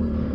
Mm-hmm.